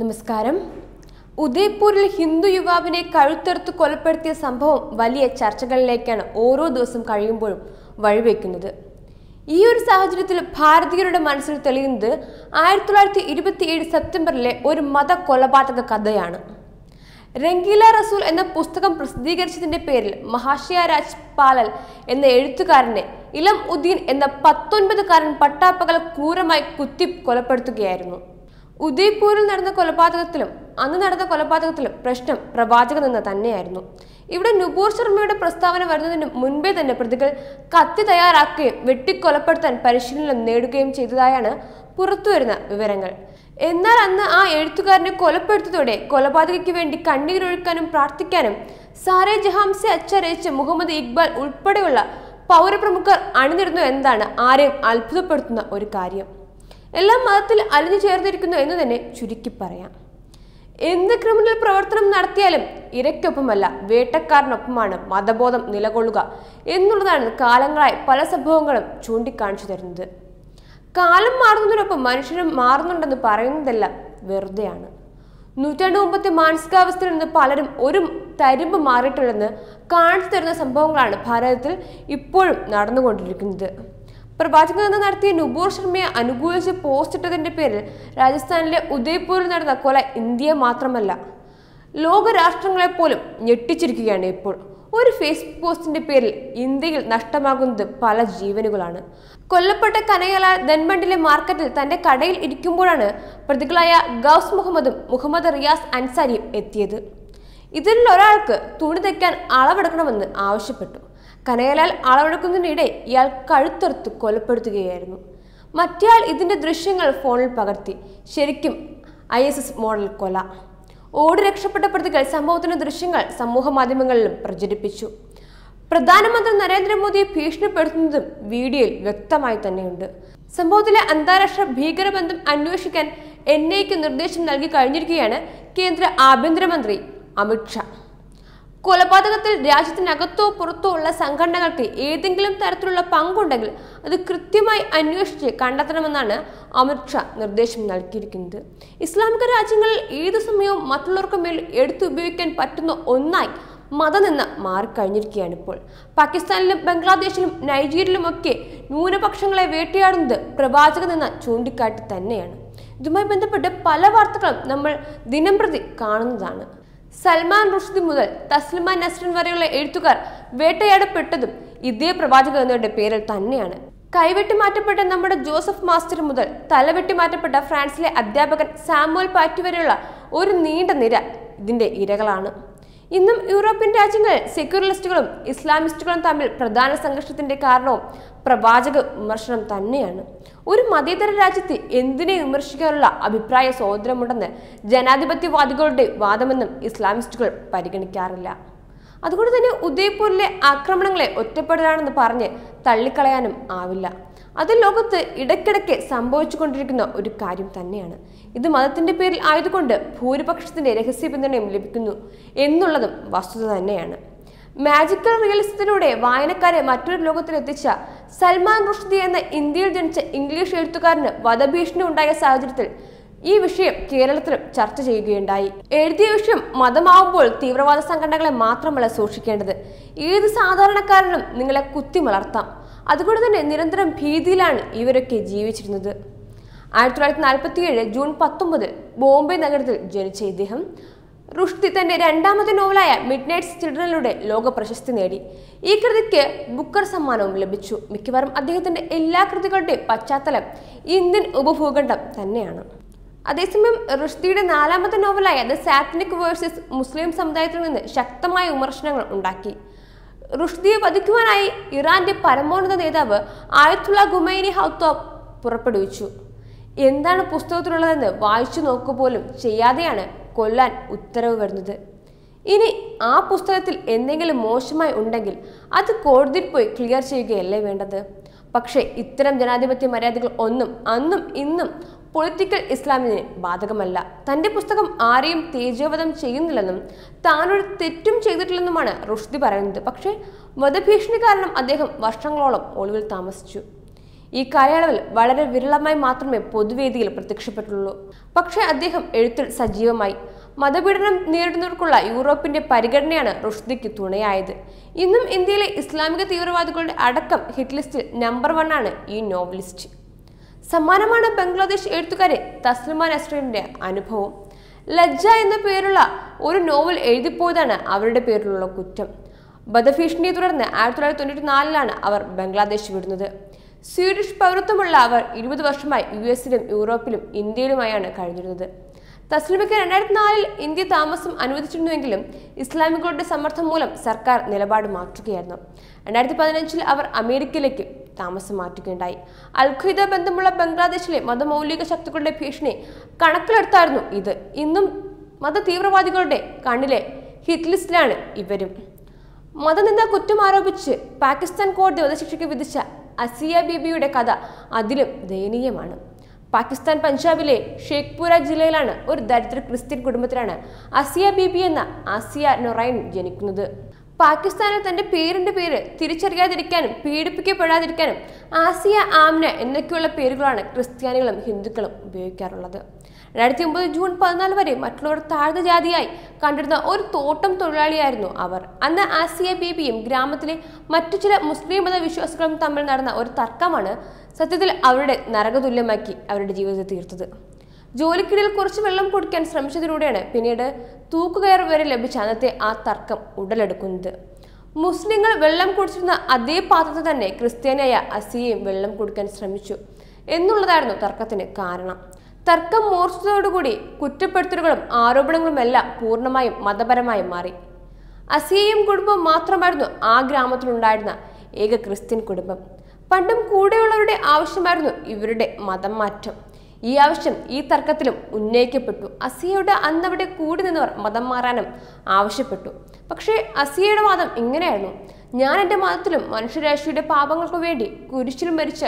നമസ്കാരം. ഉദയ്പൂരിൽ ഹിന്ദു യുവാവിനെ കഴുത്തെടുത്ത് കൊലപ്പെടുത്തിയ സംഭവം വലിയ ചർച്ചകളിലേക്കാണ് ഓരോ ദിവസം കഴിയുമ്പോഴും വഴിവെക്കുന്നത്. ഈ ഒരു സാഹചര്യത്തിൽ ഭാരതീയരുടെ മനസ്സിൽ തെളിയുന്നത് ആയിരത്തി തൊള്ളായിരത്തി ഇരുപത്തിയേഴ് സെപ്റ്റംബറിലെ ഒരു മത കൊലപാതക കഥയാണ്. രംഗീല റസൂൽ എന്ന പുസ്തകം പ്രസിദ്ധീകരിച്ചതിന്റെ പേരിൽ മഹാശയ രാജ് പാലൽ എന്ന എഴുത്തുകാരനെ ഇലം ഉദ്ദീൻ എന്ന പത്തൊൻപതുകാരൻ പട്ടാപ്പകൽ ക്രൂരമായി കുത്തി കൊലപ്പെടുത്തുകയായിരുന്നു. ഉദയ്പൂരിൽ നടന്ന കൊലപാതകത്തിലും അന്ന് നടന്ന കൊലപാതകത്തിലും പ്രശ്നം പ്രവാചകൻ എന്ന് തന്നെയായിരുന്നു. ഇവിടെ നുപൂർ ശർമ്മയുടെ പ്രസ്താവന വരുന്നതിന് മുൻപേ തന്നെ പ്രതികൾ കത്തി തയ്യാറാക്കുകയും വെട്ടിക്കൊലപ്പെടുത്താൻ പരിശീലനം നേടുകയും ചെയ്തതായാണ് പുറത്തുവരുന്ന വിവരങ്ങൾ. എന്നാൽ അന്ന് ആ എഴുത്തുകാരനെ കൊലപ്പെടുത്തതോടെ കൊലപാതകയ്ക്ക് വേണ്ടി കണ്ണീരൊഴുക്കാനും പ്രാർത്ഥിക്കാനും സാരെ ജഹാംസെ അച്ചരയിച്ച മുഹമ്മദ് ഇക്ബാൽ ഉൾപ്പെടെയുള്ള പൗരപ്രമുഖർ അണിനിരുന്നു എന്നതാണ് ആരെയും അത്ഭുതപ്പെടുത്തുന്ന ഒരു കാര്യം. എല്ലാം മതത്തിൽ അലിഞ്ഞു ചേർന്നിരിക്കുന്നു എന്ന് തന്നെ ചുരുക്കി പറയാം. എന്ത് ക്രിമിനൽ പ്രവർത്തനം നടത്തിയാലും ഇരയ്ക്കൊപ്പമല്ല വേട്ടക്കാരനൊപ്പമാണ് മതബോധം നിലകൊള്ളുക എന്നുള്ളതാണ് കാലങ്ങളായി പല സംഭവങ്ങളും ചൂണ്ടിക്കാണിച്ചു തരുന്നത്. കാലം മാറുന്നതിനൊപ്പം മനുഷ്യരും മാറുന്നുണ്ടെന്ന് പറയുന്നതെല്ലാം വെറുതെയാണ്. നൂറ്റാണ്ട് മുമ്പത്തെ മാനസികാവസ്ഥയിൽ നിന്ന് പലരും ഒരു തരിമ്പ് മാറിയിട്ടുണ്ടെന്ന് കാണിച്ചു തരുന്ന സംഭവങ്ങളാണ് ഭാരതത്തിൽ ഇപ്പോഴും നടന്നുകൊണ്ടിരിക്കുന്നത്. പ്രവാചകൻ എന്ന് നടത്തിയ നുപൂർ ശർമ്മയെ അനുകൂലിച്ച് പോസ്റ്റ് ഇട്ടതിന്റെ പേരിൽ രാജസ്ഥാനിലെ ഉദയ്പൂരിൽ നടന്ന കൊല ഇന്ത്യ മാത്രമല്ല ലോകരാഷ്ട്രങ്ങളെ പോലും ഞെട്ടിച്ചിരിക്കുകയാണ് ഇപ്പോൾ. ഒരു ഫേസ്ബുക്ക് പോസ്റ്റിന്റെ പേരിൽ ഇന്ത്യയിൽ നഷ്ടമാകുന്നത് പല ജീവനുകളാണ്. കൊല്ലപ്പെട്ട കനകലാൽ ധൻമണ്ടിലെ മാർക്കറ്റിൽ തന്റെ കടയിൽ ഇരിക്കുമ്പോഴാണ് പ്രതികളായ ഗൗസ് മുഹമ്മദും മുഹമ്മദ് റിയാസ് അൻസാരിയും എത്തിയത്. ഇതിൽ ഒരാൾക്ക് തുണി തയ്ക്കാൻ അളവെടുക്കണമെന്ന് ആവശ്യപ്പെട്ടു. കനകലാൽ അളവെടുക്കുന്നതിനിടെ ഇയാൾ കഴുത്തെടുത്ത് കൊലപ്പെടുത്തുകയായിരുന്നു. മറ്റേയാൾ ഇതിന്റെ ദൃശ്യങ്ങൾ ഫോണിൽ പകർത്തി. ശരിക്കും ഐ എസ് എസ് മോഡൽ കൊല. ഓടി രക്ഷപ്പെട്ട പ്രതികൾ സംഭവത്തിന്റെ ദൃശ്യങ്ങൾ സമൂഹ മാധ്യമങ്ങളിലും പ്രചരിപ്പിച്ചു. പ്രധാനമന്ത്രി നരേന്ദ്രമോദിയെ ഭീഷണിപ്പെടുത്തുന്നതും വീഡിയോയിൽ വ്യക്തമായി തന്നെയുണ്ട്. സംഭവത്തിലെ അന്താരാഷ്ട്ര ഭീകരബന്ധം അന്വേഷിക്കാൻ എൻ ഐക്ക് നിർദ്ദേശം നൽകി കഴിഞ്ഞിരിക്കുകയാണ് കേന്ദ്ര ആഭ്യന്തരമന്ത്രി അമിത്ഷാ കൊലപാതകത്തിൽ രാജ്യത്തിനകത്തോ പുറത്തോ ഉള്ള സംഘടനകൾക്ക് ഏതെങ്കിലും തരത്തിലുള്ള പങ്കുണ്ടെങ്കിൽ അത് കൃത്യമായി അന്വേഷിച്ച് കണ്ടെത്തണമെന്നാണ് അമിത്ഷാ നിർദ്ദേശം നൽകിയിരിക്കുന്നത്. ഇസ്ലാമിക രാജ്യങ്ങളിൽ ഏതു സമയവും മറ്റുള്ളവർക്ക് മേൽ എടുത്തുപയോഗിക്കാൻ പറ്റുന്ന ഒന്നായി മതനിന്ന മാറിക്കഴിഞ്ഞിരിക്കുകയാണ് ഇപ്പോൾ പാകിസ്ഥാനിലും ബംഗ്ലാദേശിലും നൈജീരിയയിലുമൊക്കെ ന്യൂനപക്ഷങ്ങളെ വേട്ടയാടുന്നത് പ്രവാചക നിന്ന് ചൂണ്ടിക്കാട്ടി തന്നെയാണ്. ഇതുമായി ബന്ധപ്പെട്ട് പല വാർത്തകളും നമ്മൾ ദിനംപ്രതി കാണുന്നതാണ്. സൽമാൻ റുഷ്ദി മുതൽ തസ്ലിമ നസ്രിൻ വരെയുള്ള എഴുത്തുകാർ വേട്ടയാടപ്പെട്ടതും ഇതേ പ്രവാചകൻ എന്നവരുടെ പേരിൽ തന്നെയാണ്. കൈവെട്ടി മാറ്റപ്പെട്ട നമ്മുടെ ജോസഫ് മാസ്റ്റർ മുതൽ തലവെട്ടി മാറ്റപ്പെട്ട ഫ്രാൻസിലെ അധ്യാപകൻ സാമുവൽ പാറ്റി വരെയുള്ള ഒരു നീണ്ട നിര ഇതിന്റെ ഇരകളാണ്. ഇന്നും യൂറോപ്യൻ രാജ്യങ്ങൾ സെക്യുലറിസ്റ്റുകളും ഇസ്ലാമിസ്റ്റുകളും തമ്മിൽ പ്രധാന സംഘർഷത്തിന്റെ കാരണവും പ്രവാചക വിമർശനം തന്നെയാണ്. ഒരു മതേതര രാജ്യത്ത് എന്തിനെ വിമർശിക്കാനുള്ള അഭിപ്രായ സ്വാതന്ത്ര്യമുണ്ടെന്ന് ജനാധിപത്യവാദികളുടെ വാദമെന്നും ഇസ്ലാമിസ്റ്റുകൾ പരിഗണിക്കാറില്ല. അതുകൊണ്ട് തന്നെ ഉദയ്പൂരിലെ ആക്രമണങ്ങളെ ഒറ്റപ്പെടലാണെന്ന് പറഞ്ഞ് തള്ളിക്കളയാനും ആവില്ല. അത് ലോകത്ത് ഇടയ്ക്കിടയ്ക്ക് സംഭവിച്ചുകൊണ്ടിരിക്കുന്ന ഒരു കാര്യം തന്നെയാണ്. ഇത് മതത്തിന്റെ പേരിൽ ആയതുകൊണ്ട് ഭൂരിപക്ഷത്തിന്റെ രഹസ്യ പിന്തുണയും ലഭിക്കുന്നു എന്നുള്ളതും വസ്തുത തന്നെയാണ്. മാജിക്കൽ റിയലിസത്തിലൂടെ വായനക്കാരെ മറ്റൊരു ലോകത്തിലെത്തിച്ച സൽമാൻ റുഷ്ദി എന്ന ഇന്ത്യയിൽ ജനിച്ച ഇംഗ്ലീഷ് എഴുത്തുകാരന് വധഭീഷണി ഉണ്ടായ സാഹചര്യത്തിൽ ഈ വിഷയം കേരളത്തിലും ചർച്ച ചെയ്യുകയുണ്ടായി. എഴുതിയ വിഷയം മതമാവുമ്പോൾ തീവ്രവാദ സംഘടനകളെ മാത്രമല്ല സൂക്ഷിക്കേണ്ടത്. ഏത് സാധാരണക്കാരനും നിങ്ങളെ കുത്തിമലർത്താം അതുകൊണ്ട് തന്നെ നിരന്തരം ഭീതിയിലാണ് ഇവരൊക്കെ ജീവിച്ചിരുന്നത്. ആയിരത്തി തൊള്ളായിരത്തി നാൽപ്പത്തിയേഴ് ജൂൺ പത്തൊമ്പത് ബോംബെ നഗരത്തിൽ ജനിച്ച ഇദ്ദേഹം റുഷ്തി തന്റെ രണ്ടാമത്തെ നോവലായ മിഡ് നൈറ്റ്സ് ചിൽഡ്രനിലൂടെ ലോക പ്രശസ്തി നേടി. ഈ കൃതിക്ക് ബുക്കർ സമ്മാനവും ലഭിച്ചു. മിക്കവാറും അദ്ദേഹത്തിന്റെ എല്ലാ കൃതികളുടെയും പശ്ചാത്തലം ഇന്ത്യൻ ഉപഭൂഖണ്ഡം തന്നെയാണ്. അതേസമയം റുഷ്ദിയുടെ നാലാമത്തെ നോവലായ ദ സാത്തനിക് വേഴ്സസ് മുസ്ലിം സമുദായത്തിൽ നിന്ന് ശക്തമായ വിമർശനങ്ങൾ ഉണ്ടാക്കി. റുഷ്ദിയെ വധിക്കുവാനായി ഇറാന്റെ പരമോന്നത നേതാവ് ആയത്തുള്ള ഗുമൈനി ഹൗത്തോബ് പുറപ്പെടുവിച്ചു. എന്താണ് പുസ്തകത്തിലുള്ളതെന്ന് വായിച്ചു നോക്കുക പോലും ചെയ്യാതെയാണ് കൊല്ലാൻ ഉത്തരവ് വരുന്നത്. ഇനി ആ പുസ്തകത്തിൽ എന്തെങ്കിലും മോശമായി ഉണ്ടെങ്കിൽ അത് കോടതിയിൽ പോയി ക്ലിയർ ചെയ്യുകയല്ലേ വേണ്ടത്? പക്ഷേ ഇത്തരം ജനാധിപത്യ മര്യാദകൾ ഒന്നും അന്നും ഇന്നും പൊളിറ്റിക്കൽ ഇസ്ലാമിന് ബാധകമല്ല. തന്റെ പുസ്തകം ആരെയും തേജോവധം ചെയ്യുന്നില്ലെന്നും താനൊരു തെറ്റും ചെയ്തിട്ടില്ലെന്നുമാണ് റുഷ്ദി പറയുന്നത്. പക്ഷേ വധഭീഷണി കാരണം അദ്ദേഹം വർഷങ്ങളോളം ഒളിവിൽ താമസിച്ചു. ഈ കാലയളവിൽ വളരെ വിരളമായി മാത്രമേ പൊതുവേദിയിൽ പ്രത്യക്ഷപ്പെട്ടുള്ളൂ. പക്ഷേ അദ്ദേഹം എഴുത്തിൽ സജീവമായി. മതപീഡനം നേരിടുന്നവർക്കുള്ള യൂറോപ്പിന്റെ പരിഗണനയാണ് റുഷ്ദിക്ക് തുണയായത്. ഇന്നും ഇന്ത്യയിലെ ഇസ്ലാമിക തീവ്രവാദികളുടെ അടക്കം ഹിറ്റ്ലിസ്റ്റിൽ നമ്പർ വൺ ആണ് ഈ നോവലിസ്റ്റ്. സമ്മാനമാണ് ബംഗ്ലാദേശ് എഴുത്തുകാരെ തസ്ലിമ നസ്രീന്റെ അനുഭവം. ലജ്ജ എന്ന പേരുള്ള ഒരു നോവൽ എഴുതിപ്പോയതാണ് അവരുടെ പേരിലുള്ള കുറ്റം. വധഭീഷണിയെ തുടർന്ന് ആയിരത്തി തൊള്ളായിരത്തി തൊണ്ണൂറ്റി നാലിലാണ് അവർ ബംഗ്ലാദേശ് വിടുന്നത്. സ്വീഡിഷ് പൗരത്വമുള്ള അവർ ഇരുപത് വർഷമായി യു എസിലും യൂറോപ്പിലും ഇന്ത്യയിലുമായാണ് കഴിഞ്ഞിരുന്നത്. തസ്ലിമയ്ക്ക് രണ്ടായിരത്തി നാലിൽ ഇന്ത്യ താമസം അനുവദിച്ചിരുന്നുവെങ്കിലും ഇസ്ലാമികളുടെ സമ്മർദ്ദം മൂലം സർക്കാർ നിലപാട് മാറ്റുകയായിരുന്നു. രണ്ടായിരത്തി പതിനഞ്ചിൽ അവർ അമേരിക്കയിലേക്ക് താമസം മാറ്റുകയുണ്ടായി അൽഖ്വയ്ദ ബന്ധമുള്ള ബംഗ്ലാദേശിലെ മതമൗലിക ശക്തികളുടെ ഭീഷണി കണക്കിലെടുത്തായിരുന്നു ഇത്. ഇന്നും മത തീവ്രവാദികളുടെ കണ്ണിലെ ഹിറ്റ് ലിസ്റ്റിലാണ് ഇവരും. മതനിന്ദ കുറ്റം ആരോപിച്ച് പാകിസ്ഥാൻ കോടതി വധശിക്ഷയ്ക്ക് വിധിച്ച അസിയ ബീബിയുടെ കഥ അതിലും ദയനീയമാണ്. പാകിസ്ഥാൻ പഞ്ചാബിലെ ഷേഖ്പുര ജില്ലയിലാണ് ഒരു ദരിദ്ര ക്രിസ്ത്യൻ കുടുംബത്തിലാണ് അസിയ ബീബി എന്ന അസിയ നൊറൈൻ ജനിക്കുന്നത്. പാകിസ്ഥാനിൽ തന്റെ പേരിന്റെ പേര് തിരിച്ചറിയാതിരിക്കാനും പീഡിപ്പിക്കപ്പെടാതിരിക്കാനും ആസിയ ആംന എന്നൊക്കെയുള്ള പേരുകളാണ് ക്രിസ്ത്യാനികളും ഹിന്ദുക്കളും ഉപയോഗിക്കാറുള്ളത്. രണ്ടായിരത്തി ഒമ്പത് ജൂൺ പതിനാല് വരെ മറ്റുള്ളവർ താഴ്ന്ന ജാതിയായി കണ്ടിരുന്ന ഒരു തോട്ടം തൊഴിലാളിയായിരുന്നു അവർ. അന്ന് ആസിയ ബീബിയും ഗ്രാമത്തിലെ മറ്റു ചില മുസ്ലിം മത വിശ്വാസികളും തമ്മിൽ നടന്ന ഒരു തർക്കമാണ് സത്യത്തിൽ അവരുടെ നരകതുല്യമാക്കി അവരുടെ ജീവിതത്തെ തീർത്തത്. ജോലിക്കിടയിൽ കുറച്ച് വെള്ളം കുടിക്കാൻ ശ്രമിച്ചതിലൂടെയാണ് പിന്നീട് തൂക്കുകയർ വരെ ലഭിച്ച അന്നത്തെ ആ തർക്കം ഉടലെടുക്കുന്നത്. മുസ്ലിങ്ങൾ വെള്ളം കുടിച്ചിരുന്ന അതേ പാത്രത്തിൽ തന്നെ ക്രിസ്ത്യാനിയായ അസിയയും വെള്ളം കുടിക്കാൻ ശ്രമിച്ചു എന്നുള്ളതായിരുന്നു തർക്കത്തിന് കാരണം. തർക്കം മൂർച്ചതോടുകൂടി കുറ്റപ്പെടുത്തലുകളും ആരോപണങ്ങളും എല്ലാം പൂർണമായും മതപരമായി മാറി. അസിയയും കുടുംബം മാത്രമായിരുന്നു ആ ഗ്രാമത്തിലുണ്ടായിരുന്ന ഏക ക്രിസ്ത്യൻ കുടുംബം. പണ്ടും കൂടെയുള്ളവരുടെ ആവശ്യമായിരുന്നു ഇവരുടെ മതം മാറ്റം. ഈ ആവശ്യം ഈ തർക്കത്തിലും ഉന്നയിക്കപ്പെട്ടു. അസിയയുടെ അന്നവിടെ കൂടി നിന്നവർ മതം മാറാനും ആവശ്യപ്പെട്ടു. പക്ഷേ അസിയയുടെ വാദം ഇങ്ങനെയായിരുന്നു. ഞാൻ എന്റെ മതത്തിലും മനുഷ്യരാശിയുടെ പാപങ്ങൾക്കു വേണ്ടി കുരിശിൽ മരിച്ച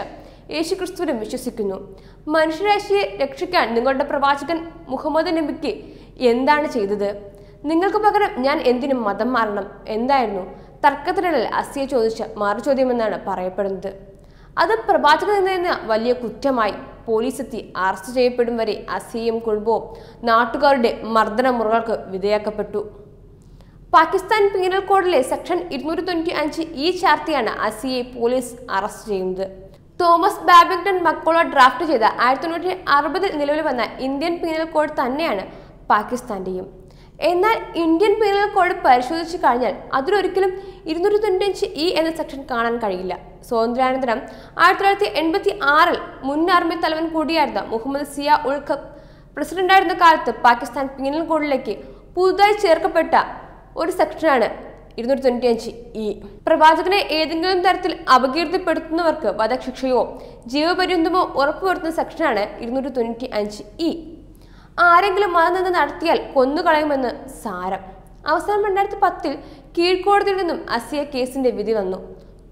യേശുക്രിസ്തുവിനും വിശ്വസിക്കുന്നു. മനുഷ്യരാശിയെ രക്ഷിക്കാൻ നിങ്ങളുടെ പ്രവാചകൻ മുഹമ്മദ് നബിക്ക് എന്താണ് ചെയ്തത്? നിങ്ങൾക്ക് പകരം ഞാൻ എന്തിനും മതം മാറണം എന്തായിരുന്നു? തർക്കത്തിനിടയിൽ അസിയെ ചോദിച്ച മറുചോദ്യമെന്നാണ് പറയപ്പെടുന്നത്. അത് പ്രവാചകൻ നിന്ന് വലിയ കുറ്റമായി പോലീസ് എത്തി അറസ്റ്റ് ചെയ്യപ്പെടും വരെ അസിയും കുടുംബവും നാട്ടുകാരുടെ മർദ്ദന മുറകൾക്ക് വിധേയക്കപ്പെട്ടു. പാകിസ്ഥാൻ പീനൽ കോഡിലെ സെക്ഷൻ ഇരുന്നൂറ്റി തൊണ്ണൂറ്റി അഞ്ച് ഈ ചാർത്തിയാണ് അസിയെ പോലീസ് അറസ്റ്റ് ചെയ്യുന്നത്. തോമസ് ബാബിംഗ്ടൺ മക്കോളോ ഡ്രാഫ്റ്റ് ചെയ്ത ആയിരത്തി തൊണ്ണൂറ്റി അറുപതിൽ നിലവിൽ വന്ന ഇന്ത്യൻ പീനൽ കോഡ് തന്നെയാണ് പാകിസ്ഥാന്റെയും. എന്നാൽ ഇന്ത്യൻ പീനൽ കോഡ് പരിശോധിച്ചു കഴിഞ്ഞാൽ അതിലൊരിക്കലും ഇരുന്നൂറ്റി തൊണ്ണൂറ്റഞ്ച് ഇ എന്ന സെക്ഷൻ കാണാൻ കഴിയില്ല. സ്വാതന്ത്ര്യാനന്തരം ആയിരത്തി തൊള്ളായിരത്തി എൺപത്തി ആറിൽ മുൻ ആർമി തലവൻ കൂടിയായിരുന്ന മുഹമ്മദ് സിയ ഉൾ ഖബ് പ്രസിഡന്റായിരുന്ന കാലത്ത് പാകിസ്ഥാൻ പീനൽ കോഡിലേക്ക് പുതുതായി ചേർക്കപ്പെട്ട ഒരു സെക്ഷനാണ് ഇരുന്നൂറ്റി തൊണ്ണൂറ്റിയഞ്ച് ഇ പ്രവാചകനെ ഏതെങ്കിലും തരത്തിൽ അപകീർത്തിപ്പെടുത്തുന്നവർക്ക് വധശിക്ഷയോ ജീവപര്യന്തമോ ഉറപ്പുവരുത്തുന്ന സെക്ഷനാണ് ഇരുന്നൂറ്റി തൊണ്ണൂറ്റി അഞ്ച് ഇ ആരെങ്കിലും വന്നു നിന്ന് നടത്തിയാൽ കൊന്നുകളയുമെന്ന് സാരം. അവസാനം രണ്ടായിരത്തി പത്തിൽ കീഴ്ക്കോടതിയിൽ നിന്നും അസിയ കേസിന്റെ വിധി വന്നു.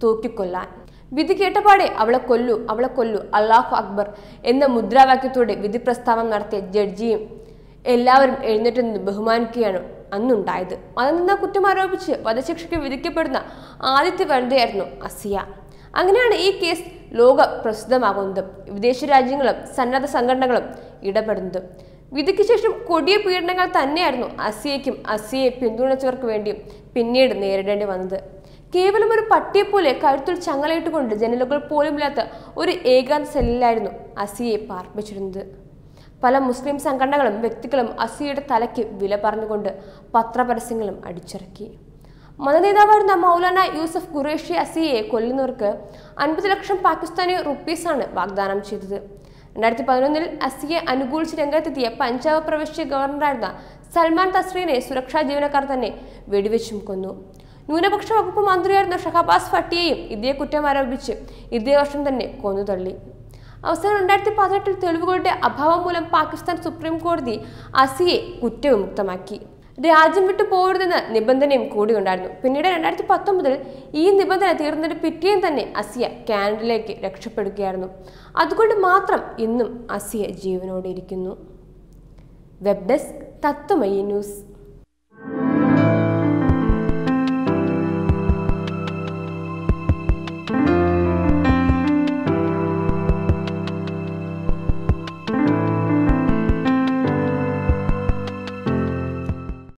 തൂക്കിക്കൊല്ലാൻ. വിധി കേട്ടപാടെ അവളെ കൊല്ലു അവളെ കൊല്ലു അള്ളാഹു അക്ബർ എന്ന മുദ്രാവാക്യത്തോടെ വിധി പ്രസ്താവം നടത്തിയ ജഡ്ജിയും എല്ലാവരും എഴുന്നേറ്റ് നിന്ന് ബഹുമാനിക്കുകയാണ് അന്നുണ്ടായത്. മതം നിന്ന കുറ്റം ആരോപിച്ച് വധശിക്ഷയ്ക്ക് വിധിക്കപ്പെടുന്ന ആദ്യത്തെ വനിതയായിരുന്നു അസിയ. അങ്ങനെയാണ് ഈ കേസ് ലോക പ്രസിദ്ധമാകുന്നതും വിദേശ രാജ്യങ്ങളും സന്നദ്ധ സംഘടനകളും ഇടപെടുന്നതും. വിധിക്ക് ശേഷം കൊടിയ പീഡനങ്ങൾ തന്നെയായിരുന്നു അസിയയ്ക്കും അസിയെ പിന്തുണച്ചവർക്ക് വേണ്ടിയും പിന്നീട് നേരിടേണ്ടി വന്നത്. കേവലം ഒരു പട്ടിയെപ്പോലെ കഴുത്തിൽ ചങ്ങലയിട്ടുകൊണ്ട് ജനലുകൾ പോലുമില്ലാത്ത ഒരു ഏകാന്ത സെല്ലിലായിരുന്നു അസിയെ പാർപ്പിച്ചിരുന്നത്. പല മുസ്ലിം സംഘടനകളും വ്യക്തികളും അസിയുടെ തലയ്ക്ക് വില പറഞ്ഞുകൊണ്ട് പത്രപരസ്യങ്ങളും അടിച്ചിറക്കി. മതനേതാവായിരുന്ന മൗലാന യൂസഫ് ഖുറേഷി അസിയെ കൊല്ലുന്നവർക്ക് അൻപത് ലക്ഷം പാകിസ്ഥാനി റുപ്പീസാണ് വാഗ്ദാനം ചെയ്തത്. രണ്ടായിരത്തി പതിനൊന്നിൽ അസിയെ അനുകൂലിച്ച് രംഗത്തെത്തിയ പഞ്ചാബ് പ്രവിശ്യ ഗവർണറായിരുന്ന സൽമാൻ തസ്രീനെ സുരക്ഷാ ജീവനക്കാർ തന്നെ വെടിവെച്ചും കൊന്നു. ന്യൂനപക്ഷ വകുപ്പ് മന്ത്രിയായിരുന്ന ഷഹബാസ് ഫട്ടിയെയും ഇതേ കുറ്റം ആരോപിച്ച് ഇതേ വർഷം തന്നെ കൊന്നുതള്ളി അവസാനം രണ്ടായിരത്തി പതിനെട്ടിൽ തെളിവുകളുടെ അഭാവം മൂലം പാകിസ്ഥാൻ സുപ്രീം കോടതി അസിയെ കുറ്റവിമുക്തമാക്കി. രാജ്യം വിട്ടു പോകരുതെന്ന നിബന്ധനയും കൂടി ഉണ്ടായിരുന്നു. പിന്നീട് രണ്ടായിരത്തി പത്തൊമ്പതിൽ ഈ നിബന്ധന തീർന്നതിന് പിറ്റേയും തന്നെ അസിയ കാനഡയിലേക്ക് രക്ഷപ്പെടുകയായിരുന്നു. അതുകൊണ്ട് മാത്രം ഇന്നും അസിയ ജീവനോടെ ഇരിക്കുന്നു. Web desk Tatwamayi news.